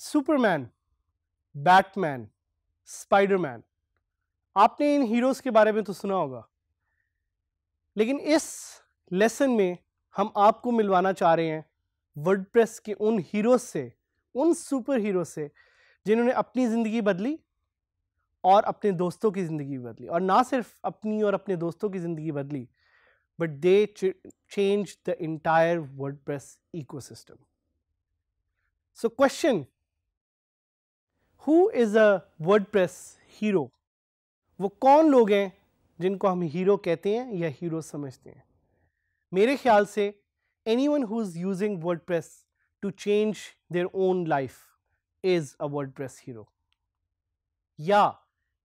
Superman, Batman, Spiderman. आपने इन heroes के बारे में तो सुना होगा। लेकिन इस लेसन में हम आपको मिलवाना चाह रहे हैं वर्डप्रेस के उन हीरोज़ से, उन सुपर हीरो से, जिन्होंने अपनी ज़िंदगी बदली और अपने दोस्तों की ज़िंदगी बदली। और ना सिर्फ़ अपनी और अपने दोस्तों की ज़िंदगी बदली but they change the entire WordPress ecosystem so question who is a WordPress hero वो कौन लोग हैं जिनको हम हीरो कहते हैं या हीरो समझते हैं? मेरे ख्याल से anyone who is using WordPress to change their own life is a WordPress hero या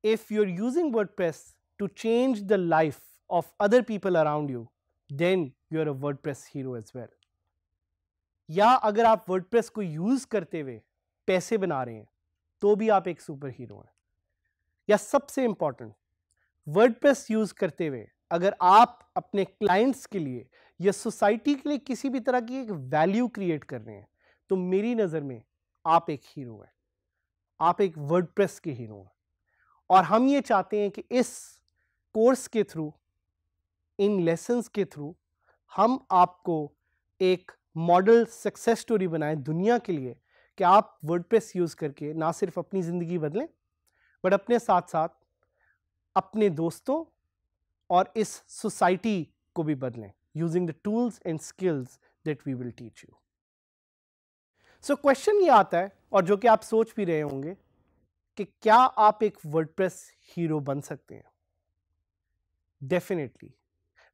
if you're using WordPress to change the life of other people around you, then you're a WordPress hero as well. या अगर आप WordPress को use करते हुए पैसे बना रहे हैं तो भी आप एक सुपर हीरो हैं। या सबसे इंपॉर्टेंट वर्डप्रेस यूज़ करते हुए अगर आप अपने क्लाइंट्स के लिए या सोसाइटी के लिए किसी भी तरह की एक वैल्यू क्रिएट कर रहे हैं तो मेरी नज़र में आप एक हीरो हैं। आप एक वर्डप्रेस के हीरो हैं। और हम ये चाहते हैं कि इस कोर्स के थ्रू इन लेसन्स के थ्रू हम आपको एक मॉडल सक्सेस स्टोरी बनाएँ दुनिया के लिए कि आप वर्डप्रेस यूज़ करके ना सिर्फ़ अपनी ज़िंदगी बदलें, बट अपने साथ साथ अपने दोस्तों और इस सोसाइटी को भी बदलें using the tools and skills that we will teach you so question ये आता है, और जो कि आप सोच भी रहे होंगे कि क्या आप एक वर्डप्रेस हीरो बन सकते हैं? Definitely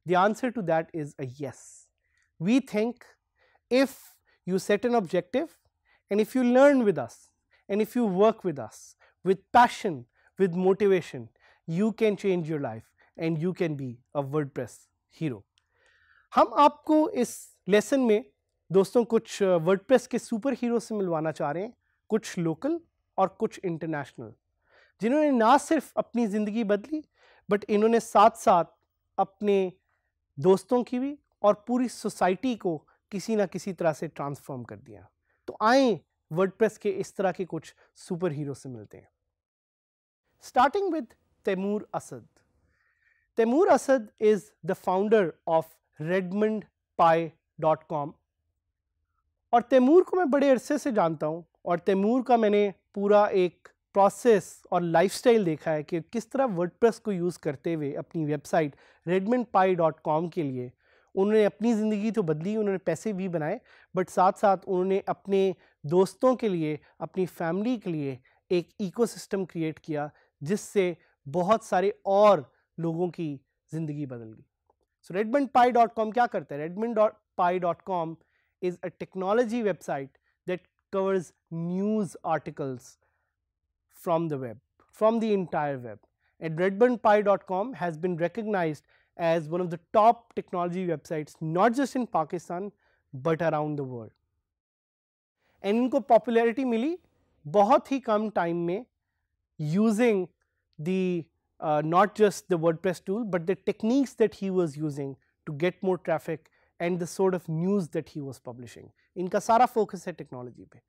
the answer to that is a yes we think if you set an objective and if you learn with us, and if you work with us with passion, with motivation, you can change your life and you can be a WordPress hero. हम आपको इस lesson में दोस्तों कुछ WordPress के super hero से मिलवाना चाह रहे हैं, कुछ लोकल और कुछ इंटरनेशनल जिन्होंने ना सिर्फ़ अपनी ज़िंदगी बदली बट इन्होंने साथ साथ अपने दोस्तों की भी और पूरी सोसाइटी को किसी ना किसी तरह से ट्रांसफॉर्म कर दिया तो आए वर्डप्रेस के इस तरह के कुछ सुपर हीरो से मिलते हैं। Starting with Taimur Asad Taimur Asad is the founder of the founder dot com और तैमूर को मैं बड़े अरसे से जानता हूँ और तैमूर का मैंने पूरा एक प्रोसेस और लाइफस्टाइल देखा है कि किस तरह वर्डप्रेस को यूज़ करते हुए अपनी website Redmond Pie dot com के लिए उन्होंने अपनी ज़िंदगी तो बदली उन्होंने पैसे भी बनाए बट साथ साथ उन्होंने अपने दोस्तों के लिए अपनी फैमिली के लिए एक इकोसिस्टम क्रिएट किया जिससे बहुत सारे और लोगों की ज़िंदगी बदल गई so Redmond pie dot com क्या करता है Redmond dot Pie dot com is a technology website that covers news articles from the web, from the entire web. And redburnpie.com has been recognized as one of the top technology websites not just in Pakistan but around the world. And इनको popularity मिली बहुत ही कम time में using the uh, not just the WordPress tool, but the techniques that he was using to get more traffic and the sort of news that he was publishing. इनका सारा focus है technology पे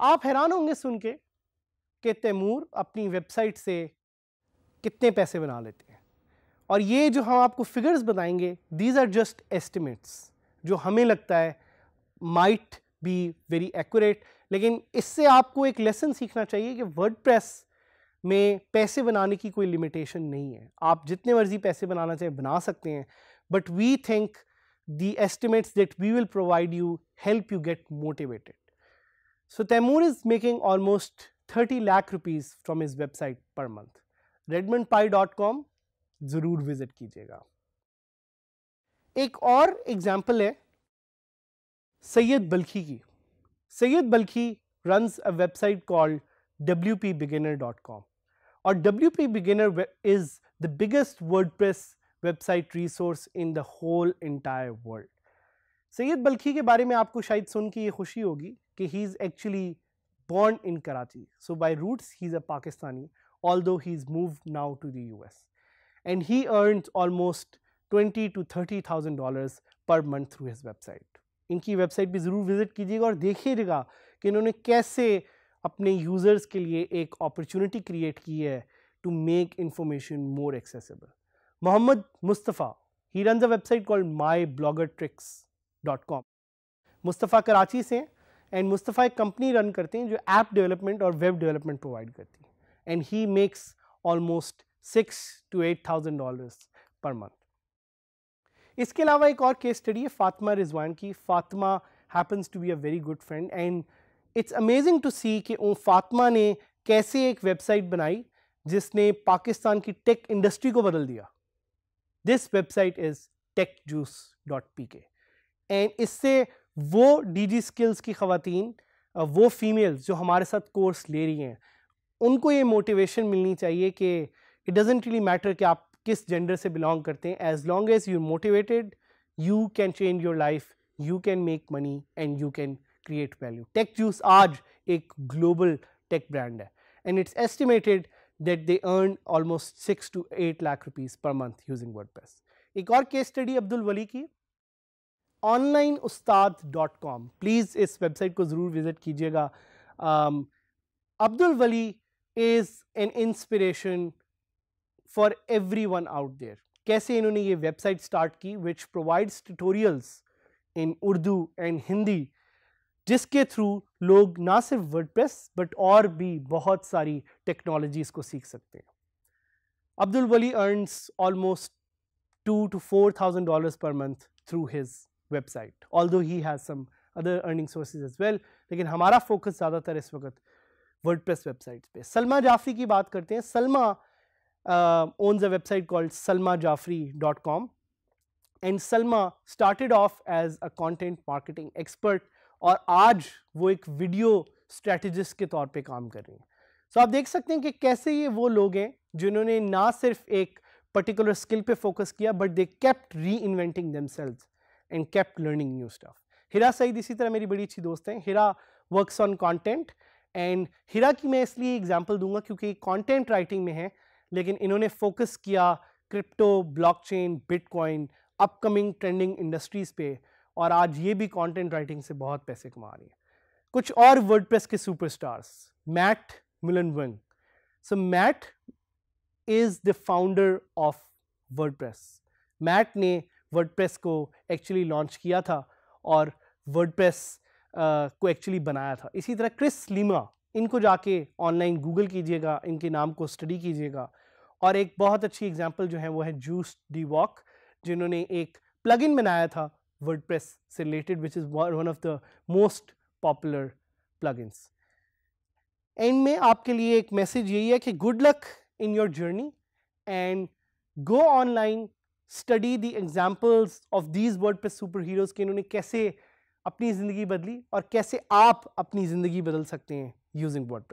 आप हैरान होंगे सुन के कि तैमूर अपनी वेबसाइट से कितने पैसे बना लेते हैं और ये जो हम आपको फिगर्स बताएँगे दीज आर जस्ट एस्टिमेट्स जो हमें लगता है माइट बी वेरी एक्यूरेट लेकिन इससे आपको एक लेसन सीखना चाहिए कि वर्डप्रेस में पैसे बनाने की कोई लिमिटेशन नहीं है। आप जितने मर्ज़ी पैसे बनाना चाहें बना सकते हैं but we think the estimates that we will provide you help you get motivated so Taimur is making almost thirty lakh rupees from his website per month Redmond Pie dot com ज़रूर visit कीजिएगा। एक और example है सैयद बल्खी की। Syed Balkhi run a website called W P beginner dot com और W P beginner is the biggest WordPress website resource in the whole entire world Syed Balkhi के बारे में आपको शायद सुन के ये खुशी होगी कि he is actually born in Karachi so by roots he is a Pakistani although he is move now to the US And he earns almost 20 to 30,000 dollars per month through his website. इनकी website भी ज़रूर visit कीजिएगा और देखिएगा कि इन्होंने कैसे अपने यूज़र्स के लिए एक अपॉर्चुनिटी क्रिएट की है to make information more accessible Mohammad Mustafa he run a website called My Blogger Tricks dot com Mustafa Karachi से एंड मुस्तफ़ा एक कंपनी रन करते हैं जो ऐप डेवलपमेंट और वेब डेवलपमेंट प्रोवाइड करती है. And he makes almost six to eight thousand dollars per month. इसके अलावा एक और केस स्टडी है फातिमा रिजवान की। Fatima happens to be a very good friend and it's amazing to see कि फातिमा ने कैसे एक वेबसाइट बनाई जिसने पाकिस्तान की टेक इंडस्ट्री को बदल दिया। This website is Tech Juice dot P K and इससे वो डी जी स्किल्स की खातन वो फीमेल्स जो हमारे साथ कोर्स ले रही हैं, उनको ये मोटिवेशन मिलनी चाहिए कि इट डजेंट रियली मैटर कि आप किस जेंडर से बिलोंग करते हैं as long as you motivated you can change your life you can make money and you can create value tech juice आज एक ग्लोबल टेक ब्रांड है and it's estimated that they earn almost six to eight lakh rupees per month using word एक और case study Abdul वली की online Ustaad dot com please इस website को ज़रूर visit कीजिएगा Abdul Wali is an inspiration for everyone out there कैसे इन्होंने ये वेबसाइट स्टार्ट की which provides tutorials in Urdu and Hindi जिसके थ्रू लोग ना सिर्फ़ वर्डप्रेस बट और भी बहुत सारी टेक्नोलॉजीज़ को सीख सकते हैं। Abdul Wali earns almost two to four thousand dollars per month through his website although he has some other earning sources as well लेकिन हमारा फोकस ज़्यादातर इस वक्त वर्डप्रेस वेबसाइट्स पे सलमा जाफरी की बात करते हैं। Salma website called Salma Jafri dot com and Salma started off as a content marketing expert और आज वो एक वीडियो स्ट्रेटजिस्ट के तौर पे काम कर रही हैं। सो so आप देख सकते हैं कि कैसे ये वो लोग हैं जिन्होंने ना सिर्फ़ एक पर्टिकुलर स्किल पे फोकस किया but they kept reinventing themselves and kept learning new stuff Hira Saeed इसी तरह मेरी बड़ी अच्छी दोस्त हैं। Hira works on content and Hira की मैं इसलिए एग्जांपल दूँगा क्योंकि कंटेंट राइटिंग में है। लेकिन इन्होंने फोकस किया crypto blockchain bitcoin upcoming trending industries पे और आज ये भी कंटेंट राइटिंग से बहुत पैसे कमा रही है। कुछ और वर्डप्रेस के superstars Matt Mullenweg so Matt is the founder of WordPress Matt ने वर्डप्रेस को एक्चुअली लॉन्च किया था और वर्डप्रेस uh, को एक्चुअली बनाया था। इसी तरह क्रिस लीमा इनको जाके ऑनलाइन गूगल कीजिएगा, इनके नाम को स्टडी कीजिएगा। और एक बहुत अच्छी एग्ज़ाम्पल जो है, वो है जूस डी वॉक जिन्होंने एक प्लगइन बनाया था वर्डप्रेस से related which is one of the most popular plugins and में आपके लिए एक मैसेज यही है कि good luck in your journey and go online study the examples of these WordPress superheroes के इन्होंने कैसे अपनी ज़िंदगी बदली और कैसे आप अपनी ज़िंदगी बदल सकते हैं। Using word